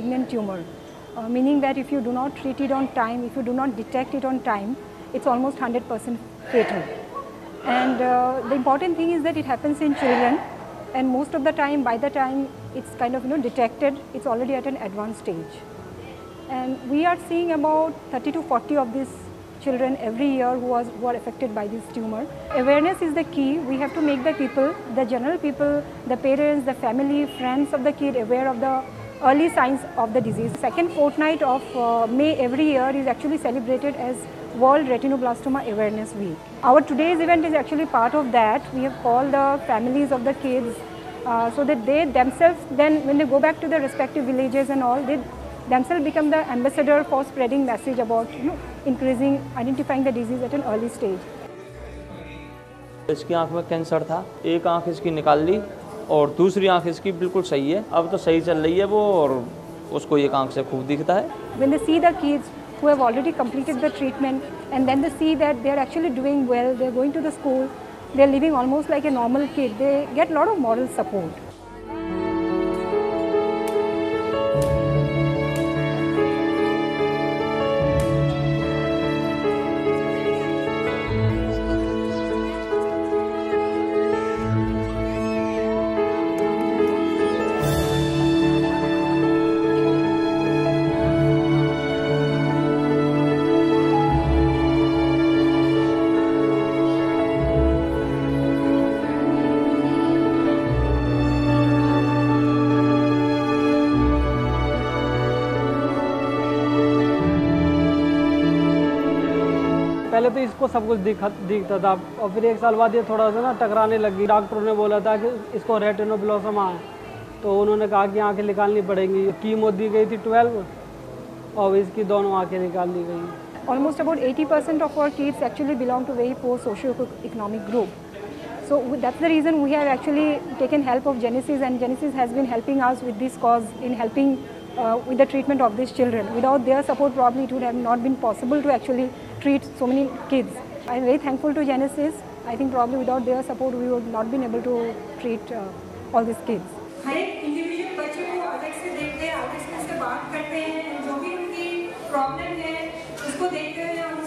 malignant tumor, uh, meaning that if you do not treat it on time, if you do not detect it on time, it's almost 100% fatal. And uh, the important thing is that it happens in children and most of the time, by the time it's kind of you know detected, it's already at an advanced stage. And we are seeing about 30 to 40 of these children every year who, was, who are affected by this tumor. Awareness is the key. We have to make the people, the general people, the parents, the family, friends of the kid aware of the early signs of the disease. Second fortnight of uh, May every year is actually celebrated as World Retinoblastoma Awareness Week. Our today's event is actually part of that. We have called the families of the kids uh, so that they themselves then when they go back to their respective villages and all, they themselves become the ambassador for spreading message about you know, increasing, identifying the disease at an early stage. इसकी आंख में cancer था एक आंख इसकी निकाल ली और दूसरी आँख इसकी बिल्कुल सही है अब तो सही चल रही है वो और उसको एक आँख से खूब दिखता है When they see the kids who have already completed the treatment and then they see that they are actually doing well, they are going to the school, they are living almost like a normal kid, they get lot of moral support. पहले तो इसको सब कुछ दिखा, दिखता था। और फिर एक साल बाद ये थोड़ा सा ना टकराने लगी। डॉक्टरों ने बोला था कि इसको रेटिनोब्लोसमा आए तो उन्होंने कहा कि आँखें निकालनी पड़ेंगी। कीमो दी गई थी ट्वेल्व और इसकी दोनों आँखें निकाल दी गई। Almost about eighty percent of our kids actually belong to very poor social economic group so that's the reason we have actually taken help of Genesis and Genesis has been helping us with this cause in helping with the treatment of this children without their support problem it would have not been possible to actually treat so many kids. I'm very thankful to Genesis. I think probably without their support, we would not been able to treat uh, all these kids. हर एक individual बच्चे को अलग से देखते हैं अलग से बात करते हैं जो भी उनकी प्रॉब्लम है उसको देखते हुए हम